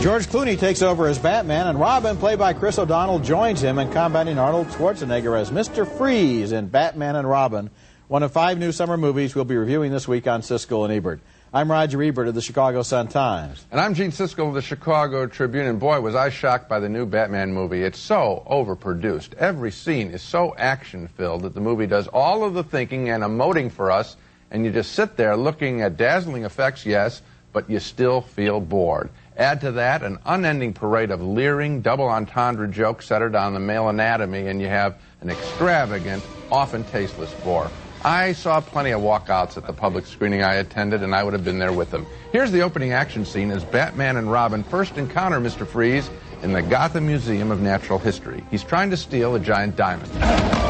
George Clooney takes over as Batman, and Robin, played by Chris O'Donnell, joins him in combating Arnold Schwarzenegger as Mr. Freeze in Batman and Robin, one of five new summer movies we'll be reviewing this week on Siskel and Ebert. I'm Roger Ebert of the Chicago Sun-Times. And I'm Gene Siskel of the Chicago Tribune, and boy, was I shocked by the new Batman movie. It's so overproduced. Every scene is so action-filled that the movie does all of the thinking and emoting for us, and you just sit there looking at dazzling effects, yes, but you still feel bored. Add to that an unending parade of leering, double entendre jokes centered on the male anatomy, and you have an extravagant, often tasteless bore. I saw plenty of walkouts at the public screening I attended, and I would have been there with them. Here's the opening action scene as Batman and Robin first encounter Mr. Freeze in the Gotham Museum of Natural History. He's trying to steal a giant diamond.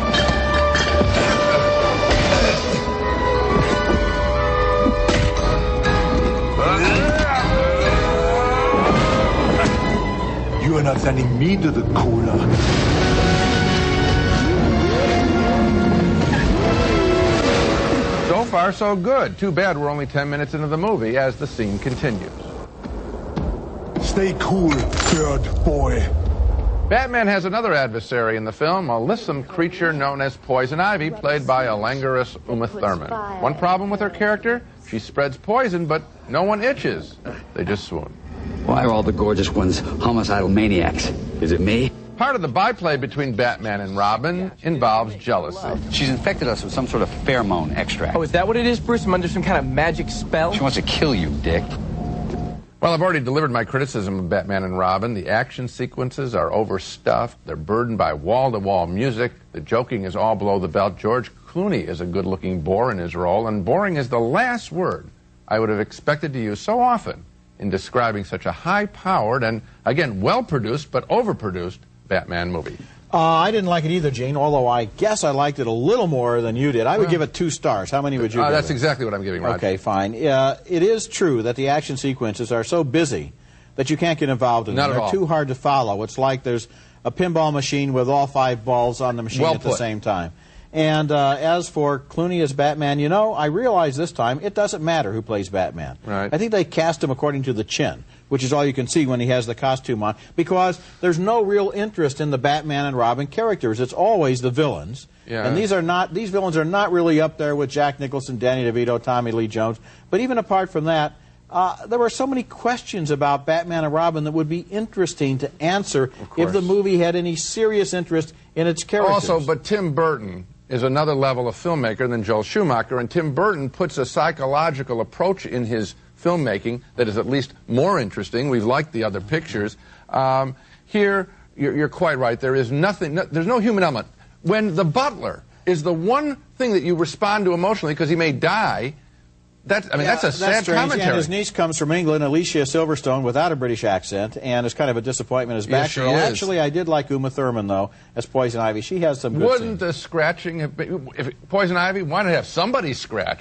You are not sending me to the cooler. So far, so good. Too bad we're only 10 minutes into the movie as the scene continues. Stay cool, bird boy. Batman has another adversary in the film, a lissome creature known as Poison Ivy, played by a languorous Uma Thurman. One problem with her character? She spreads poison, but no one itches. They just swoon. Why are all the gorgeous ones homicidal maniacs? Is it me? Part of the byplay between Batman and Robin involves jealousy. She's infected us with some sort of pheromone extract. Oh, is that what it is, Bruce? I'm under some kind of magic spell? She wants to kill you, Dick. Well, I've already delivered my criticism of Batman and Robin. The action sequences are overstuffed. They're burdened by wall-to-wall music. The joking is all below the belt. George Clooney is a good-looking bore in his role, and boring is the last word I would have expected to use so often in describing such a high-powered and, again, well-produced but overproduced Batman movie. Uh, I didn't like it either, Gene, although I guess I liked it a little more than you did. I would give it two stars. How many would you Uh, give that's it? exactly what I'm giving, Roger. Okay, fine. Uh, it is true that the action sequences are so busy that you can't get involved in Not them. They're all. too hard to follow. It's like there's a pinball machine with all five balls on the machine Well at the same time. And uh, as for Clooney as Batman, you know, I realize this time it doesn't matter who plays Batman. Right. I think they cast him according to the chin, which is all you can see when he has the costume on, because there's no real interest in the Batman and Robin characters. It's always the villains. Yeah. And these are not these villains are not really up there with Jack Nicholson, Danny DeVito, Tommy Lee Jones. But even apart from that, uh, there were so many questions about Batman and Robin that would be interesting to answer if the movie had any serious interest in its characters. Also, but Tim Burton is another level of filmmaker than Joel Schumacher, and Tim Burton puts a psychological approach in his filmmaking that is at least more interesting. We've liked the other pictures. Um, here, you're, you're quite right. There is nothing. No, there's no human element. When the butler is the one thing that you respond to emotionally because he may die. That I mean, Yeah, that's a sad strange. commentary. And his niece comes from England, Alicia Silverstone, without a British accent, and it's kind of a disappointment as she is. Actually, I did like Uma Thurman though as Poison Ivy. She has some good Wouldn't scenes. the scratching have been, if Poison Ivy? Why to have somebody scratch